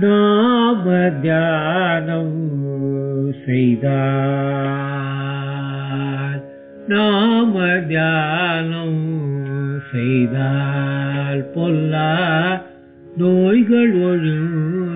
நாம தியானம் செய்தால் நாம தியானம் செய்தால் பொல்லா நோய்கள் ஒழுங்கு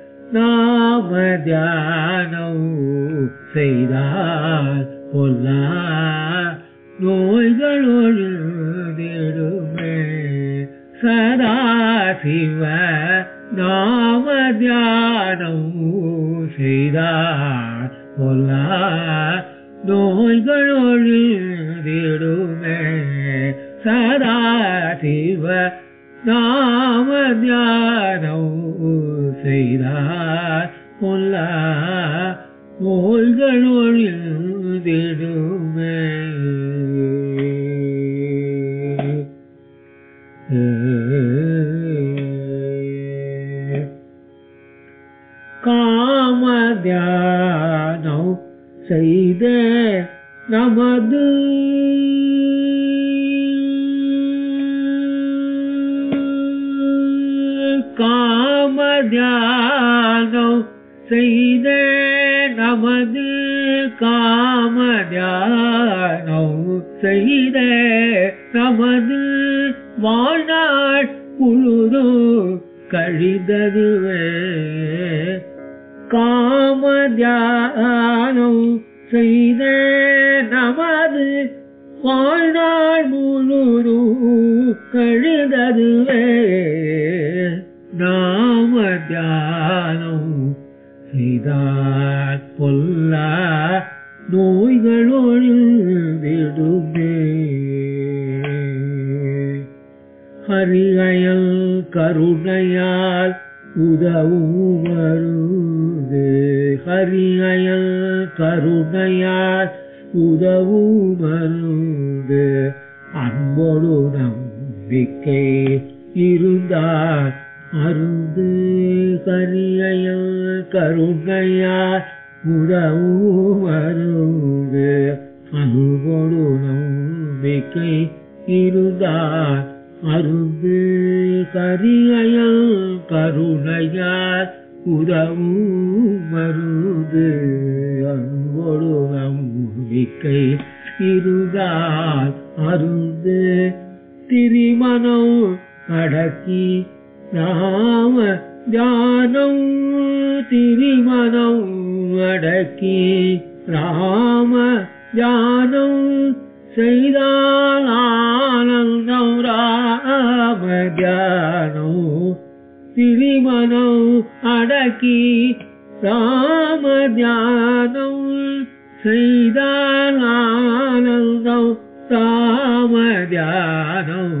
நாம தியானம் செய்தார் கொல்லா நோய்கள் ஒழுதிடுமே சதா சிவ நாம தியானம் செய்தார் கொல்லா நோய்கள் ஒழுதிடுமே சதா சிவ நாம தியான செய்தார். கொல்லா நோய்கள் ஒழிந்திடுமே காம செய்த நமது காம காமதியாகம் செய்த நமது காமதியானம் செய்த நமது வாழ்நாள் முழுதும் கழிததுவே காமதியானம் செய்த நமது வாழ்நாள் முழுதும் கழிததுவே நான் தியானம் செய்தால் பொல்லா நோய்களோடு ஹரியல் கருணையால் உதவும் மருந்து. ஹரிகயல் கருணையால் உதவும் மருந்து. அன்போடு நம்பிக்கை இருந்தால் அருந்து கரியல் கருணையால் உறவுவருந்து அருந்து அன்போடு நம்பிக்கை இருந்தார். அருந்து கரியல் கருணையால் உதவும் மருந்து அன்போடு நம்பிக்கை இருந்தார். அருந்து திருமணம் அடக்கி நாம தியானம் திரிமணம் அடக்கி ராம தியானம் செய்தால் ஆனந்தம் ராம தியானம் திரிமணம் அடக்கி ராம தியானம் செய்தால் ஆனந்தம் ராம தியானம்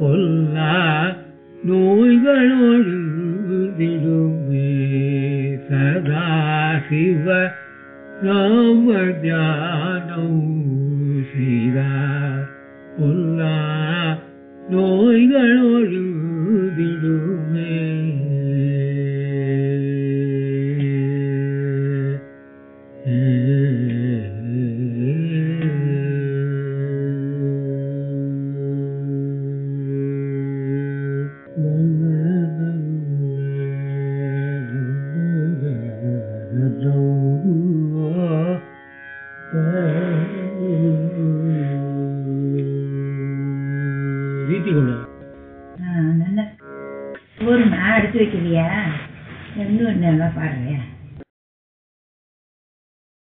ராம தியானம் நாம தியானம் பொல்லா நோய்களொழுதிடுமே சதா சிவ ராம தியானம் சீரா. பொல்லா நோய்களொழுதிடுமே வீட்டி கொண்டு நல்ல. ஒரு நான் எடுத்து வைக்கலையா எந்த ஒன்று நல்லா பாடுறேன்